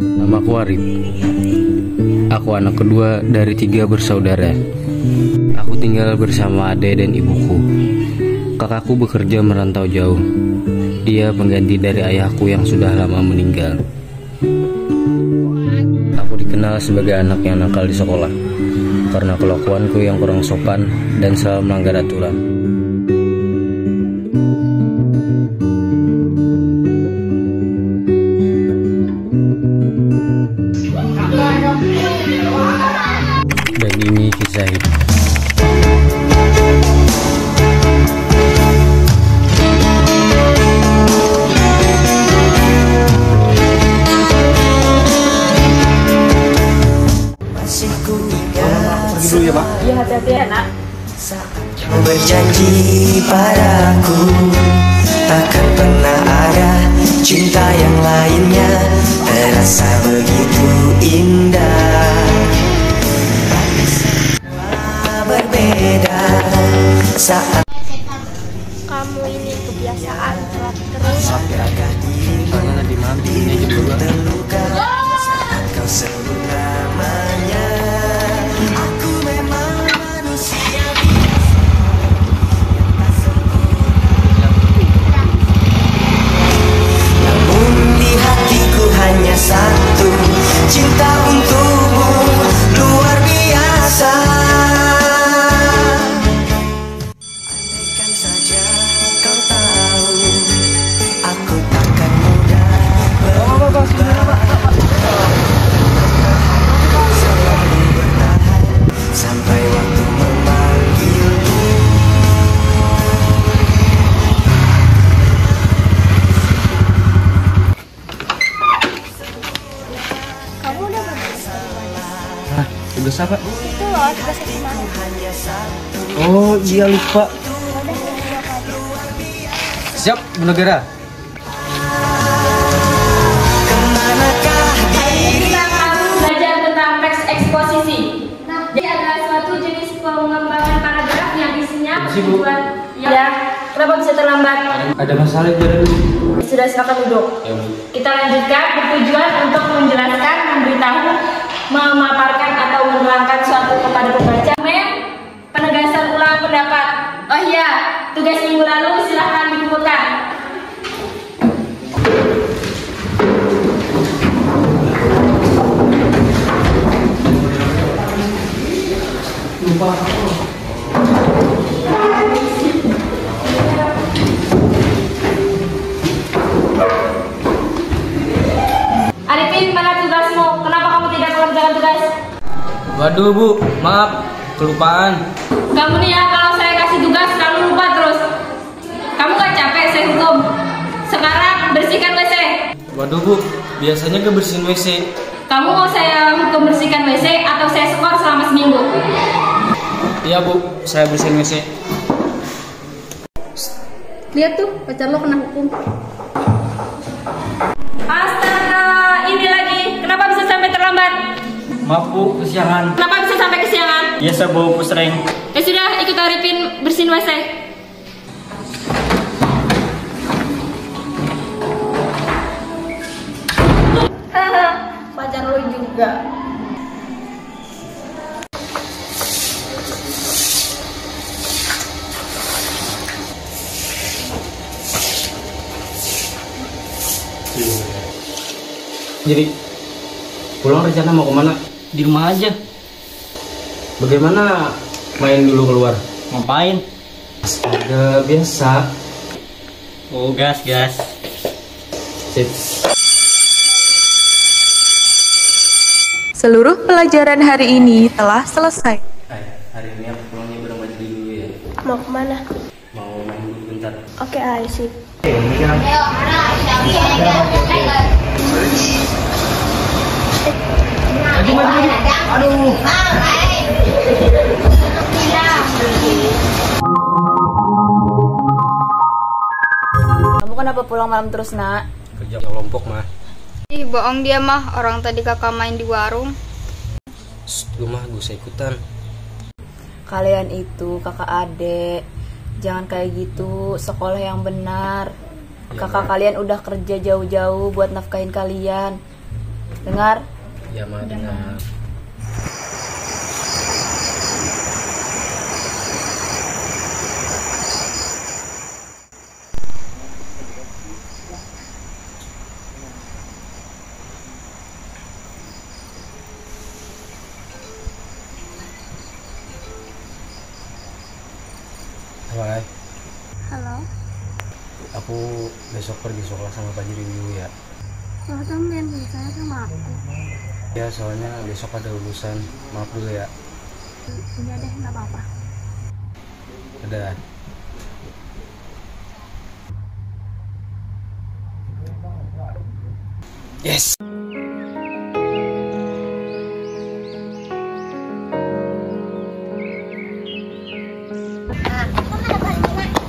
Namaku Arif. Aku anak kedua dari tiga bersaudara. Aku tinggal bersama ade dan ibuku. Kakakku bekerja merantau jauh. Dia pengganti dari ayahku yang sudah lama meninggal. Aku dikenal sebagai anak yang nakal di sekolah karena kelakuanku yang kurang sopan dan selalu melanggar aturan. Tugas apa? itu loh tugas Oh iya lupa. Siap, Bu Negara. Ke manakah diri Kita akan belajar tentang teks eksposisi. Jadi adalah suatu jenis pengembangan paragraf yang isinya Permisi, Bu. tujuan. Ya, kenapa bisa terlambat? Ada masalah dulu. Sudah silakan duduk. Ya, Bu. Kita lanjutkan bertujuan untuk menjelaskan, memberitahu, memaparkan menerangkan suatu kepada pembaca. Men, penegasan ulang pendapat. Oh iya, tugas minggu lalu Waduh Bu, maaf, kelupaan. Kamu nih ya, kalau saya kasih tugas selalu lupa terus. Kamu gak capek saya hukum? Sekarang bersihkan WC. Waduh Bu, biasanya kebersihin WC. Kamu mau saya hukum bersihkan WC atau saya skor selama seminggu? Iya Bu, saya bersihin WC. Lihat tuh, pacar lo kena hukum. Astaga, ini lagi. Kenapa bisa sampai terlambat? Maaf Bu, kesiangan. Kenapa bisa sampai kesiangan? Ya saya bawa pusreng. Ya sudah, ikut Arifin bersihin WC. Haha, pacar lo juga. Jadi pulang rencana mau ke mana? Di rumah aja. Bagaimana main dulu keluar? Ngapain? Astaga, biasa. Oh, gas, gas. Sip. Seluruh pelajaran hari ini telah selesai. Hai, hari ini aku pulangnya bareng Majdi dulu ya. mau ke mana Mau main dulu bentar. oke ayo sih Kamu kenapa pulang malam terus, Nak? Kerja kelompok mah. Ih, bohong dia mah. Orang tadi kakak main di warung. Shh, gue mah gue usah ikutan. Kalian itu kakak adek. Jangan kayak gitu, sekolah yang benar. Kakak kalian udah kerja jauh-jauh buat nafkahin kalian. Dengar? Ya ma dengar. Hai, Halo. aku besok pergi sekolah sama Pak Jiri dulu ya. Kalau temen misalnya sama aku. Ya soalnya besok ada urusan. Maaf dulu ya. Iya deh, nggak apa-apa. Dadah. Yes.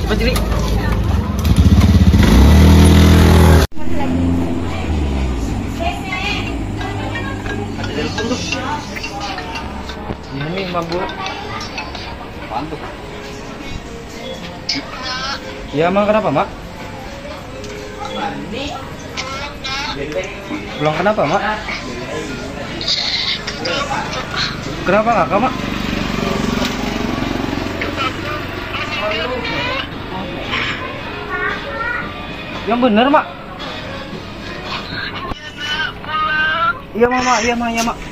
Cepat Jili. Mak Bu. Apaan tuh? Ya, Mak, kenapa, Mak? Pulang kenapa, Mak? Kenapa kakak, Mak? Yang bener, Mak. Iya, Mama. Iya, Mak. Iya, Mak.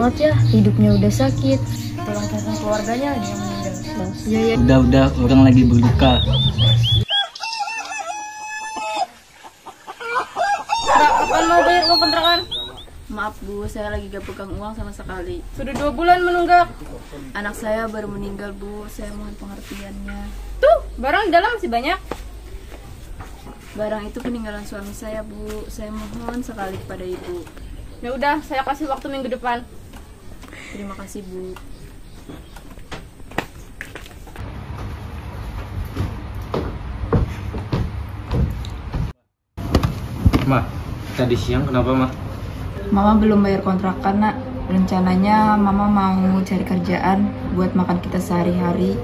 banget ya, hidupnya udah sakit. Tolong telepon keluarganya lagi yang meninggal. Ya ya. Udah, udah. Orang lagi berduka. Kapan mau bayar kontrakan? Maaf Bu, saya lagi gak pegang uang sama sekali. Sudah dua bulan menunggak. Anak saya baru meninggal Bu, saya mohon pengertiannya. Tuh, barang di dalam masih banyak. Barang itu peninggalan suami saya Bu, saya mohon sekali kepada Ibu. Ya udah, saya kasih waktu minggu depan. Terima kasih Bu. Ma, tadi siang kenapa, Ma? Mama belum bayar kontrakan, nak. Rencananya Mama mau cari kerjaan buat makan kita sehari-hari,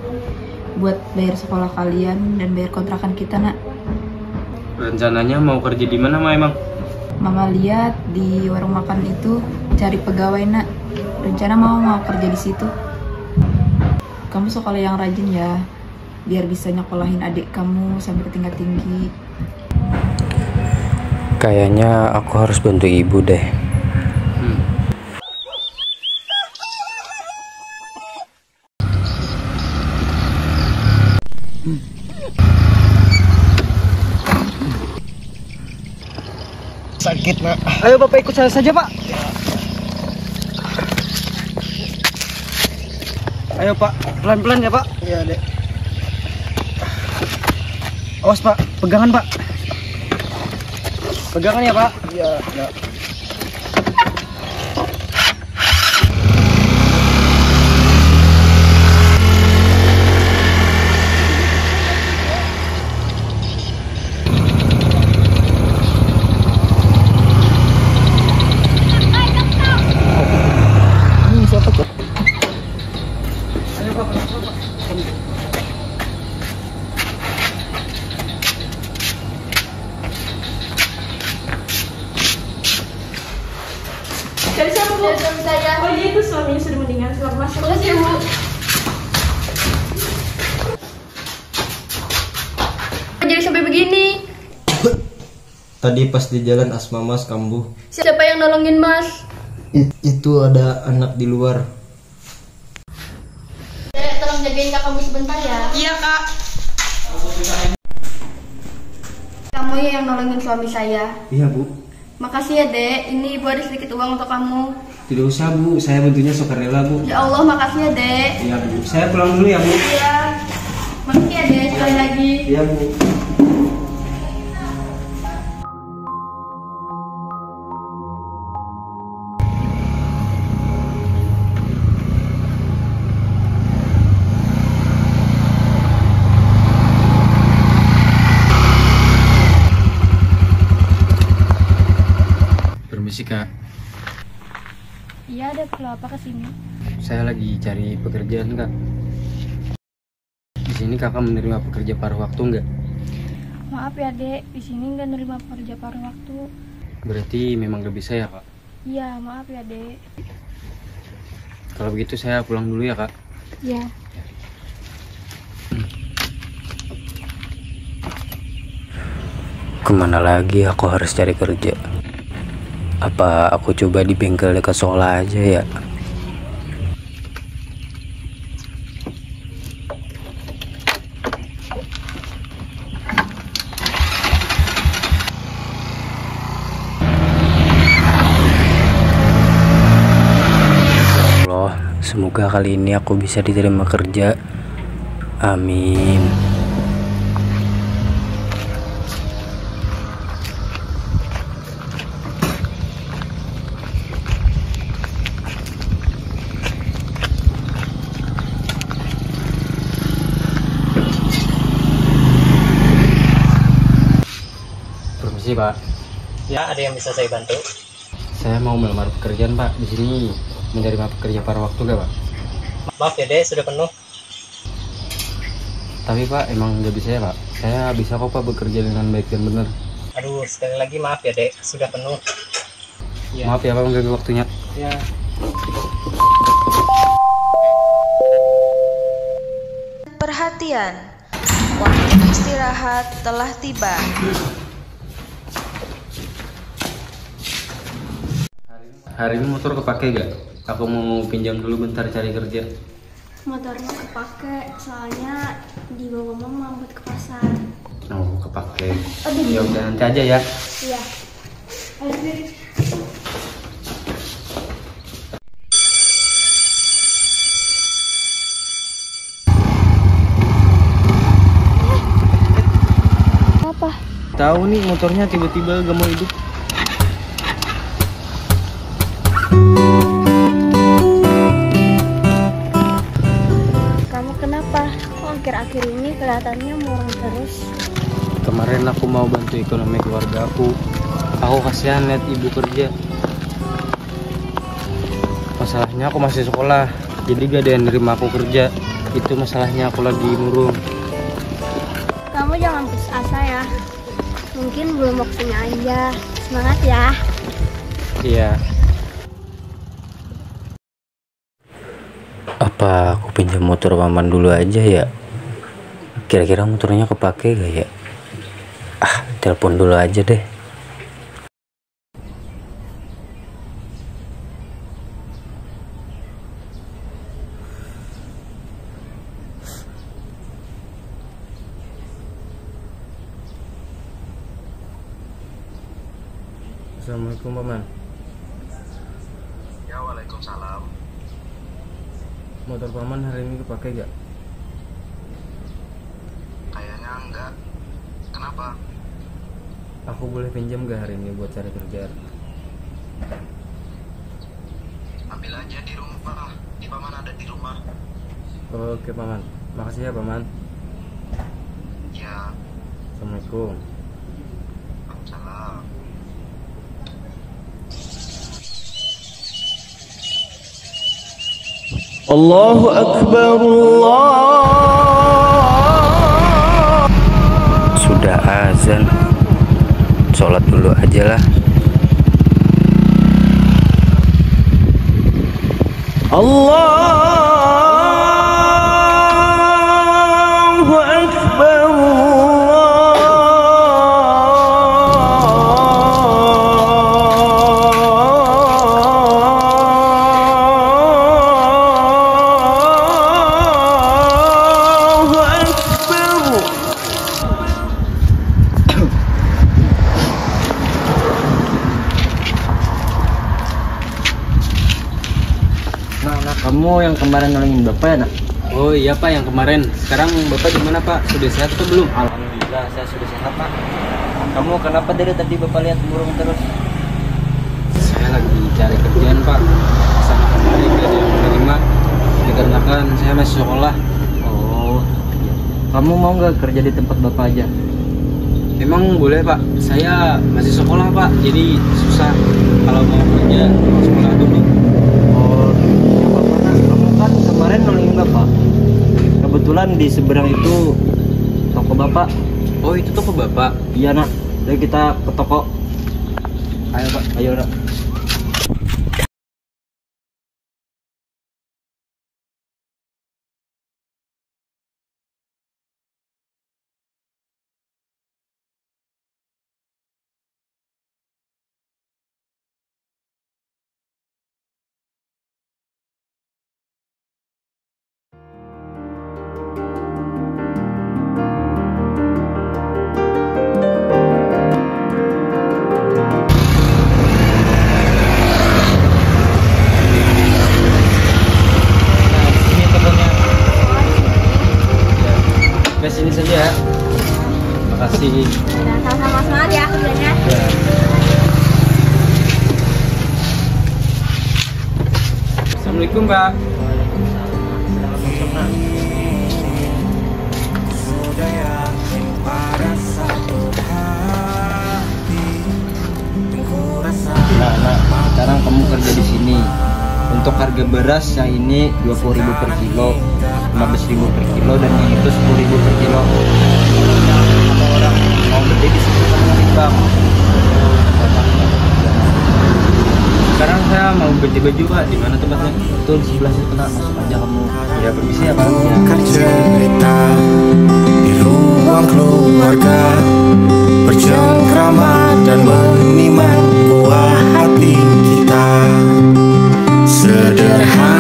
buat bayar sekolah kalian dan bayar kontrakan kita, nak. Rencananya mau kerja di mana, Ma emang? Mama lihat di warung makan itu cari pegawai, nak. Rencana Mama mau kerja di situ. Kamu sekolah yang rajin ya, biar bisa nyekolahin adik kamu sampai ke tingkat tinggi. Kayaknya aku harus bantu ibu deh. Sakit nak. Ayo bapak ikut saya saja pak. Ayo pak, pelan-pelan ya pak. Iya dek. Awas pak, pegangan pak. Pegangan ya pak. Iya. Ya. Ini siapa tuh? Ayo pak, pelan-pelan, pak. Dari siapa bu? Dari suami saya. Oh iya itu suaminya sudah meninggal. Selamat masuk. Makasih ya bu. Jadi sampai begini. Tadi pas di jalan Asma Mas kambuh. Siapa yang nolongin mas? I- itu ada anak di luar. Dek, tolong jagain kakakmu sebentar ya. Iya kak. Kamu ya yang nolongin suami saya. Iya bu. Makasih ya dek, ini ibu ada sedikit uang untuk kamu. Tidak usah bu, saya bantunya sukarela bu. Ya Allah, makasih ya dek. Iya bu. Saya pulang dulu ya bu. Iya. Makasih ya dek, sekali lagi. Iya bu. Permisi kak, Iya, ada perlu apa ke sini? saya lagi cari pekerjaan kak. Di sini kakak menerima pekerja paruh waktu nggak? Maaf ya dek, di sini nggak nerima pekerja paruh waktu. Berarti memang gak bisa ya kak? Iya, maaf ya dek. Kalau begitu saya pulang dulu ya kak. Iya. Ke mana lagi aku harus cari kerja? Apa aku coba di bengkel dekat sekolah aja ya? Semoga kali ini aku bisa diterima kerja. Amin. Permisi Pak, Ya, ada yang bisa saya bantu? saya mau melamar pekerjaan Pak. Di sini menerima pekerja paruh waktu gak Pak? Maaf ya, Dek, sudah penuh. Tapi Pak, emang nggak bisa ya Pak? Saya bisa kok Pak bekerja dengan baik dan benar. Aduh, sekali lagi maaf ya, Dek, sudah penuh. Ya. Maaf ya Pak mengganggu waktunya. Ya. Perhatian. Waktu istirahat telah tiba. Hari ini motor kepake gak? Aku mau pinjam dulu bentar cari kerja. Motornya kepake, soalnya dibawa mama buat ke pasar. Oh, kepake. Ya udah nanti aja ya. Iya. Tahu nih motornya tiba-tiba gak mau hidup. Kelihatannya murung terus? Kemarin aku mau bantu ekonomi keluarga aku. Aku kasihan lihat ibu kerja. Masalahnya aku masih sekolah, jadi gak ada yang nerima aku kerja. Itu masalahnya aku lagi murung. Kamu jangan putus asa ya. Mungkin belum waktunya aja. Semangat ya. Iya. Apa aku pinjam motor paman dulu aja ya? Kira-kira motornya kepake gak ya? Ah, telepon dulu aja deh. Assalamualaikum paman. Ya waalaikumsalam. Motor paman hari ini kepake gak? Kayaknya enggak. Kenapa? Aku boleh pinjam gak hari ini buat cari kerjaan? Ambil aja di rumah. Di paman ada di rumah. Oke paman, makasih ya paman. Ya. Assalamualaikum. Salam. Allahu Akbar Allah sholat dulu aja lah. Allahu yang kemarin nolongin bapak ya nak? Oh iya pak, yang kemarin. Sekarang bapak di mana pak? Sudah sehat atau belum? Alhamdulillah saya sudah sehat pak. Kamu kenapa dari tadi bapak lihat burung terus? Saya lagi cari kerjaan pak. Sana kemari gak ada yang menerima. Dikarenakan saya masih sekolah. Oh, kamu mau nggak kerja di tempat bapak aja? Emang boleh pak? Saya masih sekolah pak, jadi susah kalau mau kerja mau sekolah dulu. Oh, nggak apa-apa nak. Kamu kan kemarin nolongin bapak. Kebetulan di seberang itu toko bapak. Oh itu toko bapak. Iya nak. Ayo kita ke toko. Ayo pak. Ayo nak. Ya. Ke sini saja ya. Makasih. Dan sama-sama semangat ya kerjanya. Ya. Assalamualaikum Pak. Nah, nah, sekarang kamu kerja di sini. Untuk harga beras yang ini 20.000 per kilo, 15.000 per kilo dan yang itu 10.000 per kilo. Kalau orang mau beli di timbang. Sekarang saya mau ganti baju Pak. Di mana tempatnya? Betul di sebelah situ nak masuk aja kamu. Ya permisi ya Pak. cerita di ruang keluarga bercengkrama dan menimang buah hati kita sederhana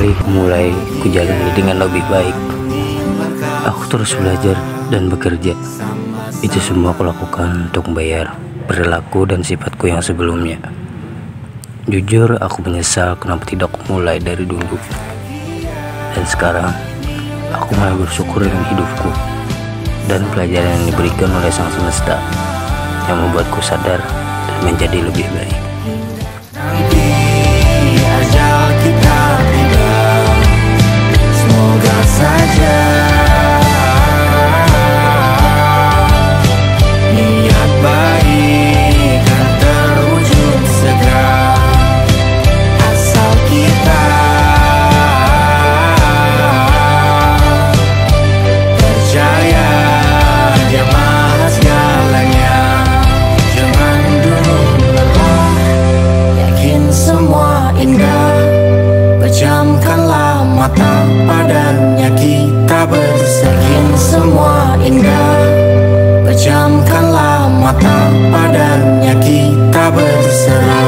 Hari-hari mulai kujalani dengan lebih baik. Aku terus belajar dan bekerja. Itu semua aku lakukan untuk membayar perilaku dan sifatku yang sebelumnya. Jujur, aku menyesal kenapa tidak mulai dari dulu. Dan sekarang, aku mulai bersyukur dengan hidupku dan pelajaran yang diberikan oleh Sang Semesta yang membuatku sadar dan menjadi lebih baik. mata padanya kita bersaing semua indah. Pejamkanlah mata padanya kita berserah.